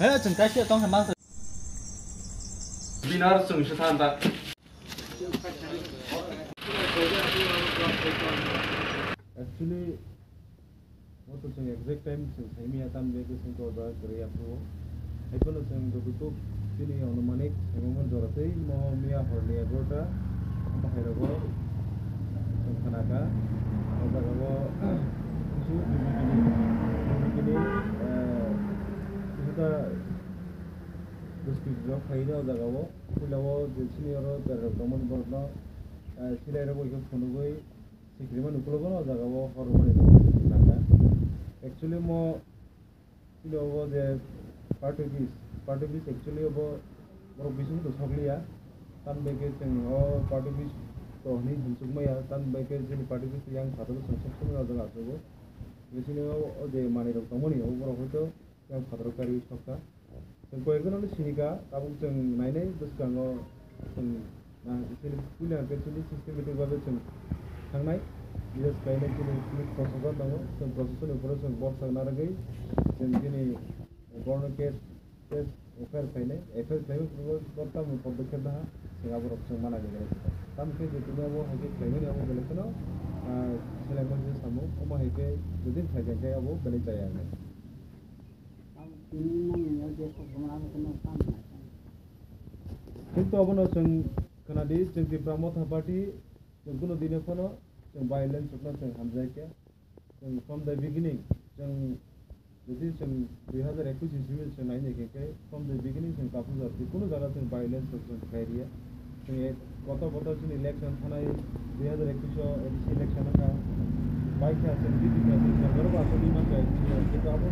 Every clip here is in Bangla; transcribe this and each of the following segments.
哎，真感谢刚才马上。बिनार वो तो संग एग्जैक्ट टाइम संग सही में आता मैं किसी को ऑर्डर करे आपको ऐसा ना संग जो तो फिर ये अनुमानिक संगमन ज़रूरत है मो मिया होने अगर टा बाहर वो संग खाना का और अगर कुछ भी नहीं Gabo Kulawo Sini Oro Terra Domon Borno Silai Rabo Ikon Fonugoi सिक्रिमा नुकुलोगोन जगाव हरमनि Naga actually मो किलो वो जे पार्टी बिस पार्टी बिस एक्चुअली वो बरो बिसुं तो सकलिया तान बेके जों ओ पार्टी बिस तो हनि हंसुक मैया तान बेके जोंनि पार्टी बिस यां फादर जों सब समय जों आसोबो बिसिनो ओ जे मानि रक तमनि ओ सिगां भारतारि जो जों कयेकजनानो सिनिखा ताबुक जों नायनाय बोसोराव जों बिसोरनि बेसोरनि सिस्टेमेटिकभाबे जों प्रसेसन दङ जों प्रसेसन उपराव गर्ण केस पदक्षेप माना गेलेनाय तामखे जितुनि आबो हाइके क्लाइमेट आबो बेलेग কিন্তু अबनो जों खोनादि जों दिब्रा मथा पार्टी जों कुनु दिने कोनो जों भाइलेन्स अपना जों हामजायके जों फ्रम द बिगिनिं जों जुदि जों दुइ हाजार एकुश इस्वी जों नायनो खेखे फ्रम द बिगिनिं जों कापुर जाति कुनु जायगा जों भाइलेन्स जों खायरिया जों गत बतर जों इलेक्शन थानाय दुइ हाजार एकुशआव एडिसि इलेक्शन বাইকে আছেন দিদিকে আছেন তারপরে আসলেই মাকে আছেন কিন্তু আপনি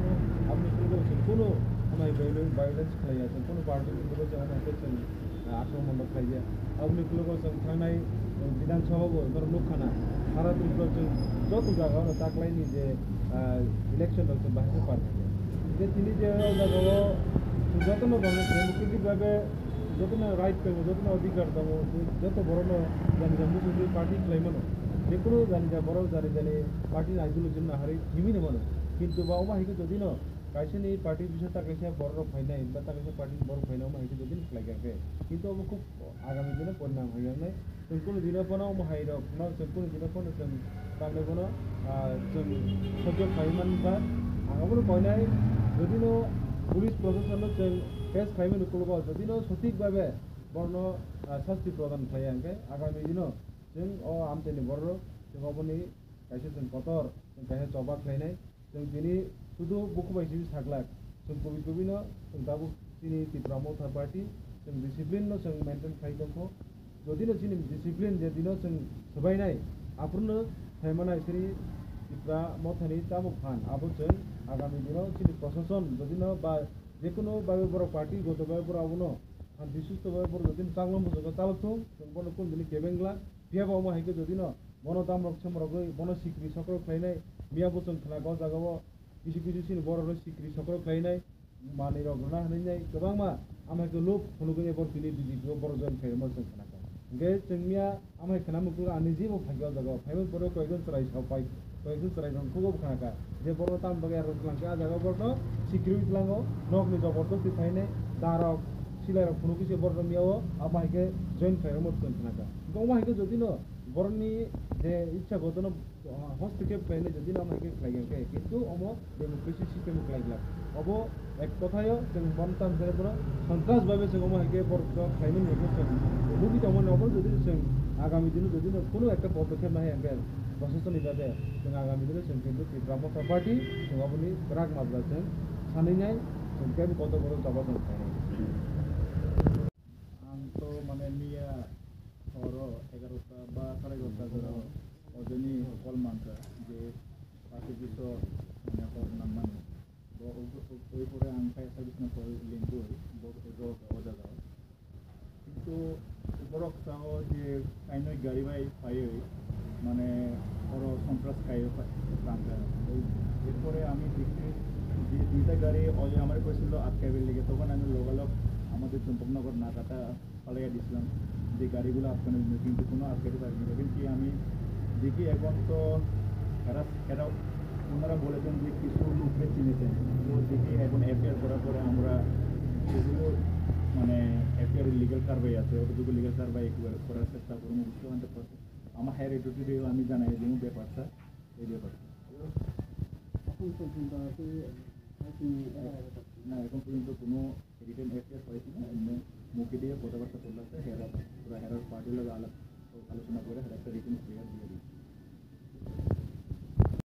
আপনি শুরু করেছেন। কোনো আমার ভায়োলেন্স খাই আছেন কোনো পার্টি কিন্তু করছে আমার করছেন আক্রমণ খাইয়া। আপনি শুরু করছেন থানায় বিধানসভা এবার লোকখানা সারা তুমি করছেন যত জায়গা হলো তাকলাইনি যে ইলেকশন হচ্ছে, বাইরে পার্টি যে তিনি যে জায়গা যত না ভাবে যত না রাইট পাইব যত না অধিকার দেবো যত বড় না জানি যে মুসলিম পার্টি খেলাই মানো ಬೆಕ್ಕಲು ಜಾನಿಗ ಬರೋ ಜಾನಿ ಜಾನೆ ಪಾರ್ಟಿನ ಆಯ್ದುಲು ಜಿನ್ನ ಹರಿ ಹಿಮಿನ ಮನು কিন্তু বা ওমা হিকে যদি ন কাইছেন এই পার্টির বিষয়ে তার কাছে বড় ফাইনাই বা তার কাছে পার্টির বড় ফাইনা ওমা হিকে যদি লাগে আছে কিন্তু ওমা খুব আগামী দিনে পরিণাম হয়ে যাবে। চোখ কোনো দিনের পর ওমা হাই রক না চোখ কোনো দিনের পর চোখ তাহলে কোনো সহ্য ফাইমান বা আগামী কয়নাই যদি পুলিশ প্রশাসন কেস ফাইমেন করব, যদি সঠিকভাবে বর্ণ শাস্তি প্রদান হয় আগামী দিনও जों अ ᱟᱢ बर ᱵᱚᱨᱨᱚ ᱥᱮ ᱦᱚᱵᱚᱱᱤ ᱠᱟᱭᱥᱮ ᱥᱮᱢ ᱠᱚᱛᱚᱨ ᱥᱮᱢ ᱠᱟᱭᱥᱮ ᱪᱚᱵᱟ ᱠᱷᱟᱭᱱᱟᱭ ᱥᱮᱢ ᱡᱤᱱᱤ শুধু বুক পাইছি जों সেম কবি কবি ন সেম তাবু চিনি তিপ্রামো থার পার্টি সেম ডিসিপ্লিন ন সেম মেনটেন যদি ন ডিসিপ্লিন যে দিন সেম সবাইনাই আপন থাইমানাই শ্রী তিপ্রা মতানি তাবু ফান আবু চেন আগামী দিন চিনি প্রশাসন যদি ন বা যে কোনো বাইব পার্টি গত বাইব আবু বিশিষ্ট যদি চাংলাম বসে তাহলে তো কোন দিন কেবেংলা ପିଏବ ଅମ ହେଇକି ଯଦିନ ବନ ଦାମ ରକ୍ଷମ ରଗ ବନ ସିକ୍ରି ସକର ଖାଇନାଇ ମିଆ ବଚନ ଖେଲା ଗ ଜାଗବ কিছু কিছু সিন বড় সিক্রি সকর খাইনাই মানে রগনা হানাই গোবাং মা, আমাকে লোক হনুগুনি বর তিনি দিদি বড় জন খাই মচন খেলা গে চিয়া আমি খেলামুকু আনি যে ভাগ্য জাগ ফাইম বড় কয়েকজন চড়াই সব পাই, কয়েকজন চড়াই রংখুব খানাকা যে বড় তাম বাগে আর রংলাঙ্কা জায়গা বড় সিক্রি উঠলাঙ্গ নক নিজ বড় পিছাইনে দারক सिलाएर फुनुकुसे बर मियाव अब हाइके जॉइन फायर मत कन थाका गमा हाइके जदिन बरनि जे इच्छा गदन হস্তক্ষেপ পেলে যদি আমাকে লাগে কিন্তু অম ডেমোক্রেসি সিস্টেম লাগলা অব এক কথায় যেন বনতাম যেন সন্ত্রাসভাবে যেন আমাকে খাইনি ভুগিত মনে অব যদি যেন আগামী দিনে যদি কোনো একটা পদক্ষেপ নাই এমবেল প্রশাসন হিসাবে যেন আগামী দিনে যেন কিন্তু ত্রিপুরা মশা পার্টি যেন আপনি রাগ মাতলা যেন সানি নাই যেন কত বড় জবাব নাই অসহায় লোকটাকে যে পাখি দিছ মানে নাম মানে। কিন্তু উপরক চাও যে কাইনৈ গাড়ি বাই পায়ে মানে ওরা সন্ত্রাস খাইয়ে প্রাণ এরপরে আমি দেখছি যে দুইটা গাড়ি অজয় আমার করেছিল আটকাইবের লিগে। তখন আমি লগালগ আমাদের চম্পকনগর নাকাটা পালাইয়া দিছিলাম। যে গাড়িগুলো আটকানোর জন্য কিন্তু কোনো আটকাতে পারিনি। কিন্তু আমি দেখি এখন তো এরা এরা ওনারা বলেছেন যে কিছু লোককে চিনেছেন। তো দেখি এখন এফআইআর করার পরে আমরা যেগুলো মানে এফআইআর লিগাল কারবাই আছে ওটুকু লিগাল কারবাই করার চেষ্টা করব বুঝতে পারতে পারছি আমার হায়ার এটুটিও আমি জানাই দিই ব্যাপারটা এই ব্যাপারটা না এখন পর্যন্ত কোনো ರಿಟರ್ನ್ ಎಸ್ ಎಸ್ ವಯಸ್ಸಿನ ಇನ್ನು ಮುಗಿದೆಯ ಹೋದ ವರ್ಷ ಕೊಲ್ಲಕ್ಕೆ ಹೆರ ಪೂರ ಹೆರ ಪಾಟೀಲ್ ಆಲೋಚನೆ ಕೂಡ ಹೆರಕ್ಕೆ ರಿಟರ್ನ್